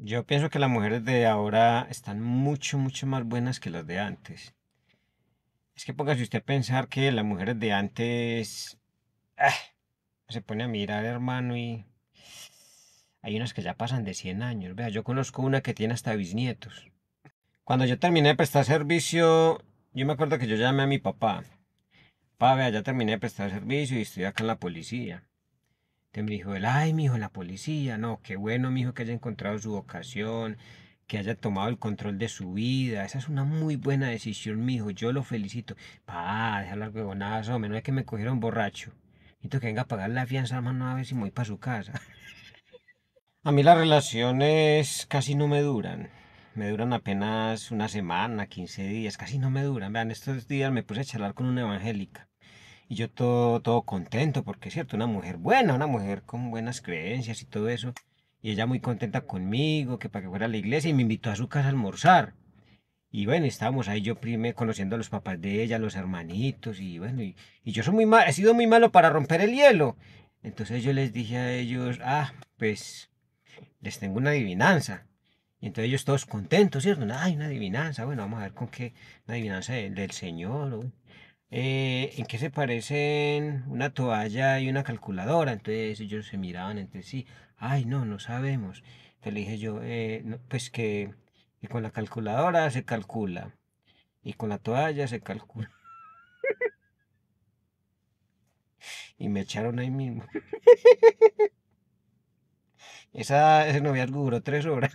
Yo pienso que las mujeres de ahora están mucho, mucho más buenas que las de antes. Es que póngase usted a pensar que las mujeres de antes ah, se pone a mirar, hermano, y hay unas que ya pasan de 100 años. Vea, yo conozco una que tiene hasta bisnietos. Cuando yo terminé de prestar servicio, yo me acuerdo que yo llamé a mi papá. Pa, vea, ya terminé de prestar servicio y estoy acá en la policía. Entonces me dijo él, ay, mijo, la policía, no, qué bueno, mijo, que haya encontrado su vocación, que haya tomado el control de su vida. Esa es una muy buena decisión, mijo, yo lo felicito. Pa, déjalo al huevonazo, hombre, no es que me cogieron borracho. Necesito que venga a pagar la fianza, hermano, a ver si me voy para su casa. A mí las relaciones casi no me duran. Me duran apenas una semana, 15 días, casi no me duran. Vean, estos días me puse a charlar con una evangélica. Y yo todo, todo contento, porque es cierto, una mujer buena, una mujer con buenas creencias y todo eso. Y ella muy contenta conmigo, que para que fuera a la iglesia, y me invitó a su casa a almorzar. Y bueno, estábamos ahí yo primero conociendo a los papás de ella, los hermanitos, y bueno, y, y yo soy muy mal, he sido muy malo para romper el hielo. Entonces yo les dije a ellos, ah, pues les tengo una adivinanza. Y entonces ellos todos contentos, ¿cierto? Ay, una adivinanza, bueno, vamos a ver con qué, una adivinanza del, del Señor. Eh, ¿en qué se parecen una toalla y una calculadora? Entonces ellos se miraban entre sí. Ay, no, no sabemos. Entonces le dije yo, "Eh, pues que, que con la calculadora se calcula y con la toalla se calcula. Y me echaron ahí mismo. Esa, ese noviazgo duró tres horas.